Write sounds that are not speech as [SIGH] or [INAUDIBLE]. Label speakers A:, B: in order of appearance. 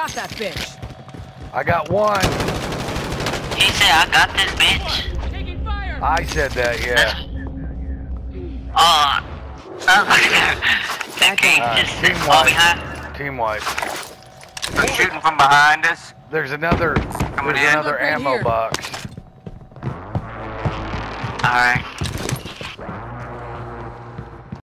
A: got that bitch.
B: I got one.
C: He said, I got this bitch.
A: Taking fire.
B: I said that, yeah. [LAUGHS]
C: Oh. Oh, okay,
B: Uh,
C: just
B: team
C: fall
B: wipe.
C: behind.
B: Team wipe.
D: They're shooting from behind us.
B: There's another. There's another ammo box.
C: Alright.